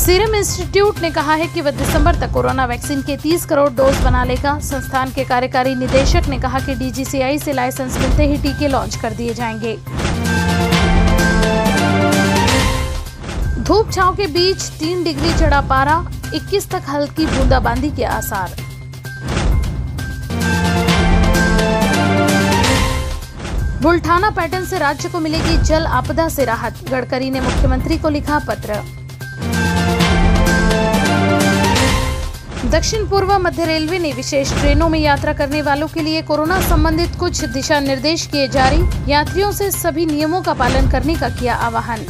Serum institute ने कहा है कि वह दिसंबर तक कोरोना वैक्सीन के 30 करोड़ डोज बना लेगा। संस्थान के कार्यकारी निदेशक ने कहा कि डीजीसीआई से लाइसेंस मिलते ही टीके लॉन्च कर दिए जाएँगे। धूप छाव के बीच तीन डिग्री चढ़ा पारा 21 तक हल्की बूंदाबांदी के आसार। बुल्ठाना पैटर्न से राज्य को मिलेगी जल आपदा से राहत, गडकरी ने मुख्यमंत्री को लिखा पत्र। दक्षिण पूर्व मध्य रेलवे ने विशेष ट्रेनों में यात्रा करने वालों के लिए कोरोना संबंधित कुछ दिशा निर्देश किए जारी। यात्रियों से सभी नियमों का पालन करने का किया आह्वान।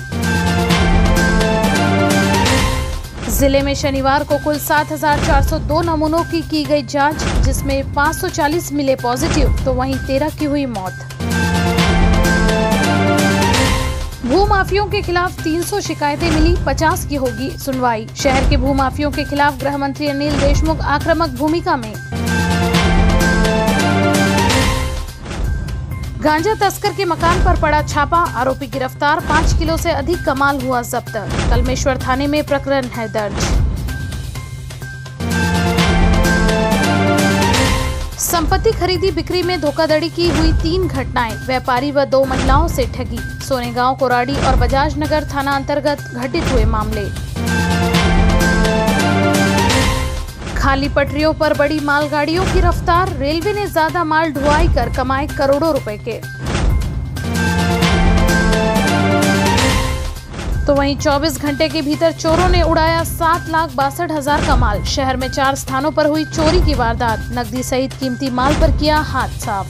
ज़िले में शनिवार को कुल 7,402 नमूनों की की गई जाँच जिसमें 540 मिले पॉजिटिव तो वहीं 13 की हुई मौत। भूमाफियों के खिलाफ 300 शिकायतें मिली 50 की होगी सुनवाई। शहर के भू भूमाफियों के खिलाफ गृह मंत्री अनिल देशमुख आक्रामक भूमिका में। गांजा तस्कर के मकान पर पड़ा छापा, आरोपी गिरफ़्तार, पाँच किलो से अधिक कमाल हुआ जब्त। कलमेश्वर थाने में प्रकरण है दर्ज। संपत्ति खरीदी बिक्री में धोखाधड़ी की हुई तीन घटनाएँ। व्यापारी व दो महिलाओं से ठगी। सोनेगांव, कोराडी और बजाज नगर थाना अंतर्गत घटित हुए मामले। खाली पटरियों पर बड़ी मालगाड़ियों की रफ्तार। रेलवे ने ज़्यादा माल ढुआई कर कमाए करोड़ों रुपए के। वहीं 24 घंटे के भीतर चोरों ने उड़ाया सात लाख बासठ हज़ार का माल। शहर में चार स्थानों पर हुई चोरी की वारदात। नकदी सहित कीमती माल पर किया हाथ साफ़।